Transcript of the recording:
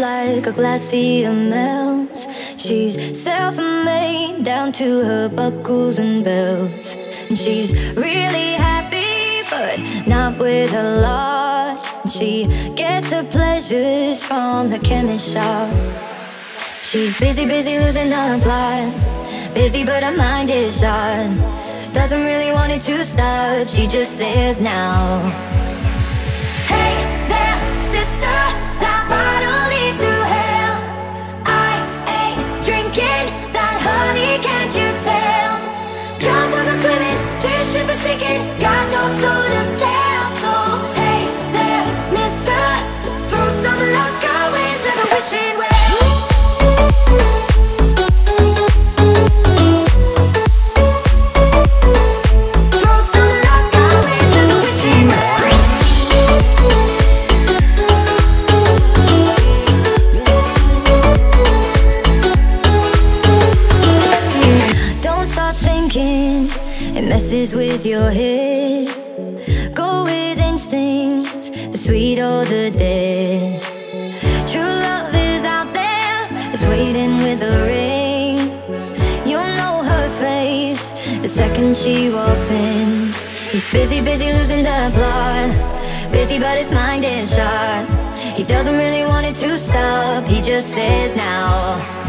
like a glacier melts. She's self-made down to her buckles and belts. And she's really happy, but not with a lot. She gets her pleasures from the chemist shop. She's busy, busy losing her plot. Busy, but her mind is shot. Doesn't really want it to stop. She just says now. Hey there, sister, start thinking, it messes with your head. Go with instincts, the sweet or the dead. True love is out there, it's waiting with a ring. You'll know her face the second she walks in. He's busy, busy losing the plot. Busy, but his mind is shot. He doesn't really want it to stop, he just says now.